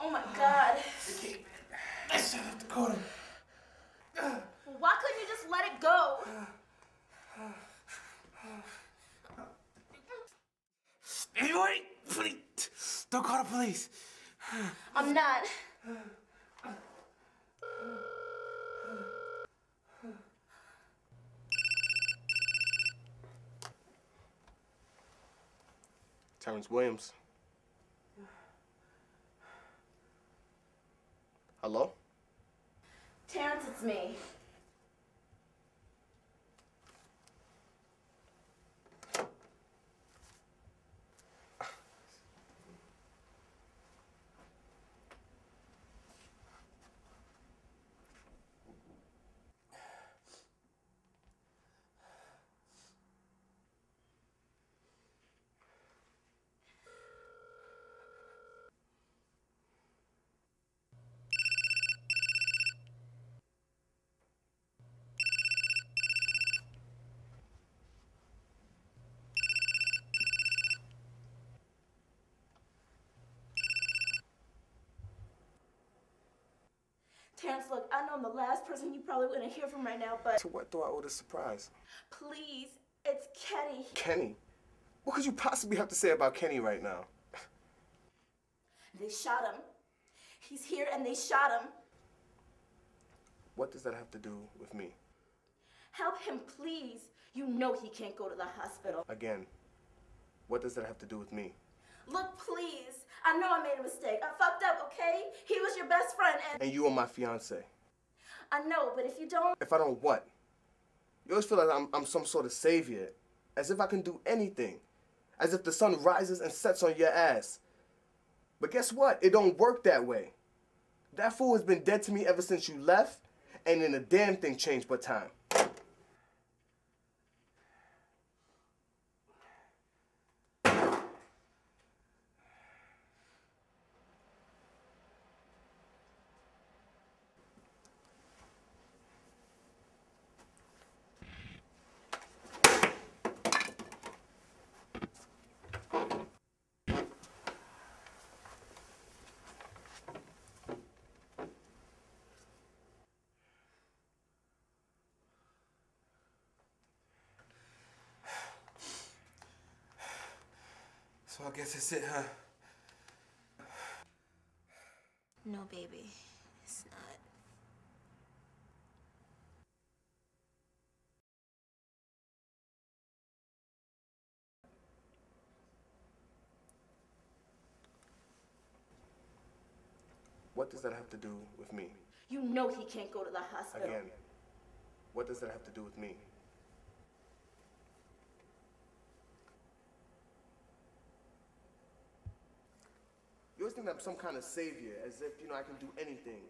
Oh my god. I Shut up, Dakota. Why couldn't you just let it go? Anyway, please, don't call the police. I'm not. Terrence Williams. Hello? Terrence, it's me. Terrence, look, I know I'm the last person you probably want to hear from right now, but To what do I owe this surprise? please, it's Kenny. Kenny? What could you possibly have to say about Kenny right now? They shot him. He's here and they shot him. What does that have to do with me? Help him, please. You know he can't go to the hospital. Again, what does that have to do with me? Look, please. I know I made a mistake. I fucked up, okay? He was your best friend, and And you are my fiance. I know, but if you don't, If I don't what? You always feel like I'm, I'm some sort of savior. As if I can do anything. As if the sun rises and sets on your ass. But guess what? It don't work that way. That fool has been dead to me ever since you left, and then a damn thing changed but time. I guess that's it, huh? no, baby, it's not. What does that have to do with me? You know he can't go to the hospital. Again, what does that have to do with me? Always think that I'm some kind of savior, as if, you know, I can do anything.